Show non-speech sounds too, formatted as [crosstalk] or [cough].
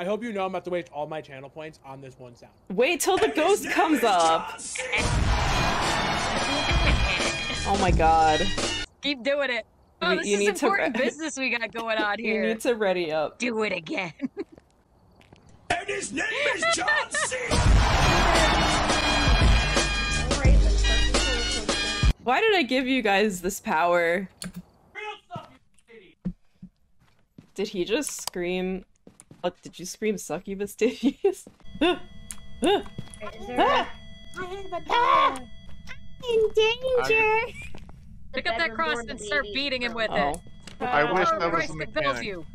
I hope you know I'm about to waste all my channel points on this one sound. Wait till the ghost comes up. Oh my god. Keep doing it. Oh, You- this you is need important re- [laughs] business we got going on here. You here. need to ready up. Do it again. [laughs] And his name is John C. Alright, let's start the roller coaster. Why did I give you guys this power? Did he just scream? What did you scream succubus [laughs] Davies? Wait, is there a- Ah! In danger. Pick up that cross door in the and start beating him with Oh. it. I wish Oh, that was Christ a that fills mechanic. you.